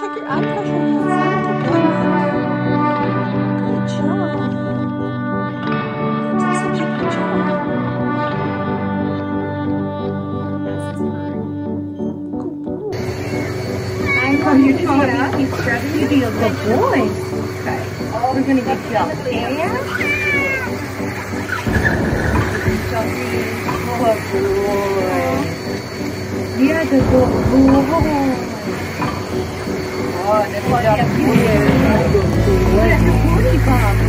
check your eye pressure, handsome. Good job. You such a good job. Oh, you're trying to keep scrubbing. You be a good boy. Okay. We're gonna get you all hair. Good boy. You're good boy. 我的天呀谢谢你们我也是服你们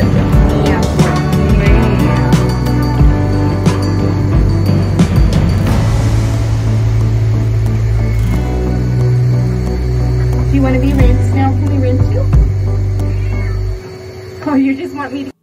Do you want to be rinsed now? Can we rinse you? Oh, you just want me to...